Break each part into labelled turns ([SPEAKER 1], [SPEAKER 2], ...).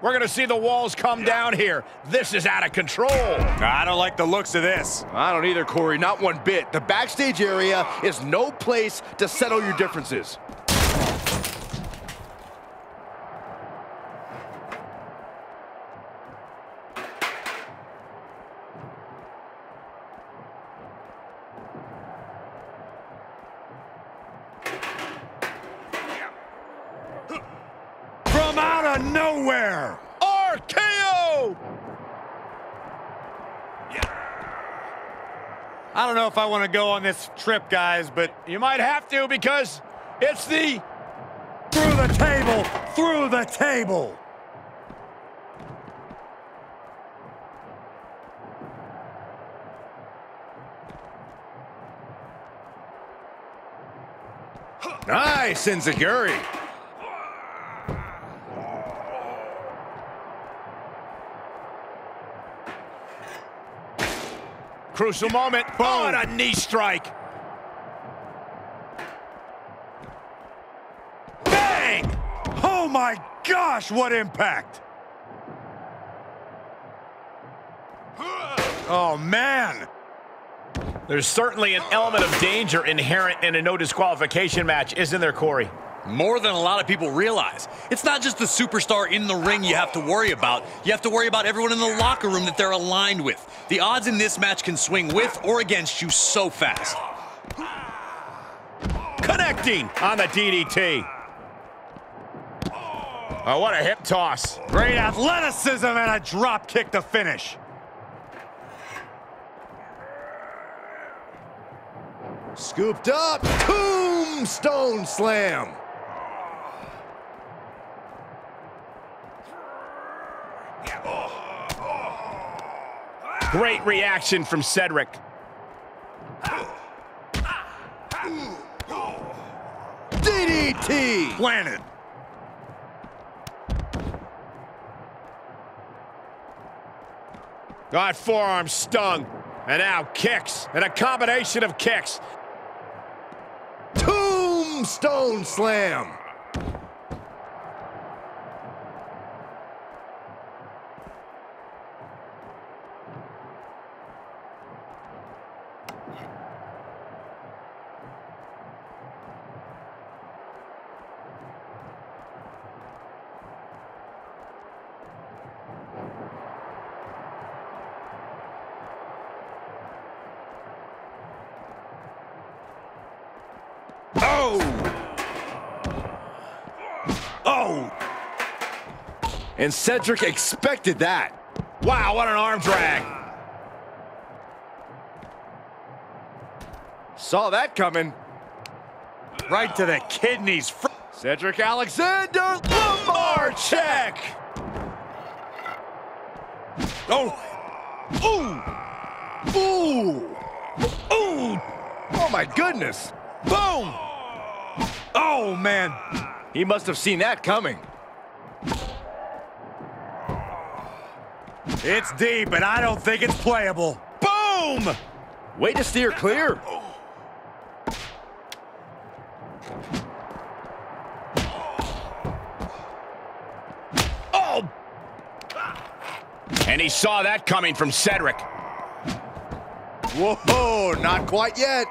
[SPEAKER 1] We're going to see the walls come down here. This is out of control.
[SPEAKER 2] I don't like the looks of this.
[SPEAKER 3] I don't either, Corey, not one bit. The backstage area is no place to settle your differences.
[SPEAKER 2] From out of nowhere.
[SPEAKER 1] RKO!
[SPEAKER 2] I don't know if I want to go on this trip, guys, but
[SPEAKER 1] You might have to because it's the
[SPEAKER 2] through the table, through the table.
[SPEAKER 3] Nice, Enziguri.
[SPEAKER 1] Crucial moment. Oh, and a knee strike.
[SPEAKER 2] Bang! Oh my gosh, what impact! Oh man!
[SPEAKER 1] There's certainly an element of danger inherent in a no disqualification match, isn't there, Corey?
[SPEAKER 4] More than a lot of people realize. It's not just the superstar in the ring you have to worry about. You have to worry about everyone in the locker room that they're aligned with. The odds in this match can swing with or against you so fast.
[SPEAKER 1] Connecting on the DDT. Oh, what a hip toss.
[SPEAKER 2] Great athleticism and a drop kick to finish.
[SPEAKER 3] Scooped up, tombstone slam.
[SPEAKER 1] Great reaction from Cedric.
[SPEAKER 3] DDT.
[SPEAKER 2] Planted.
[SPEAKER 1] Got forearm stung. And now kicks. And a combination of kicks.
[SPEAKER 3] Tombstone slam.
[SPEAKER 2] Oh! Oh!
[SPEAKER 3] And Cedric expected that.
[SPEAKER 1] Wow, what an arm drag.
[SPEAKER 3] Saw that coming.
[SPEAKER 2] Right to the kidneys.
[SPEAKER 3] Cedric Alexander, lumbar check.
[SPEAKER 2] Oh!
[SPEAKER 3] Ooh. Ooh. Ooh. Oh my goodness.
[SPEAKER 2] Boom! Oh, man.
[SPEAKER 3] He must have seen that coming.
[SPEAKER 2] It's deep, and I don't think it's playable.
[SPEAKER 1] Boom!
[SPEAKER 3] Way to steer clear.
[SPEAKER 1] Oh! And he saw that coming from Cedric.
[SPEAKER 3] Whoa, not quite yet.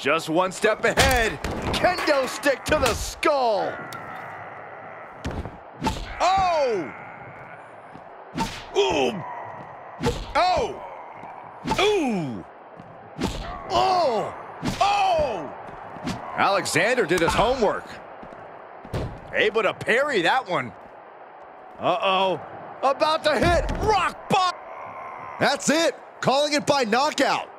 [SPEAKER 3] Just one step ahead. Kendo stick to the skull. Oh! Ooh! Oh! Ooh! Oh! Oh! Alexander did his homework. Able to parry that one. Uh-oh. About to hit rock bottom. That's it. Calling it by knockout.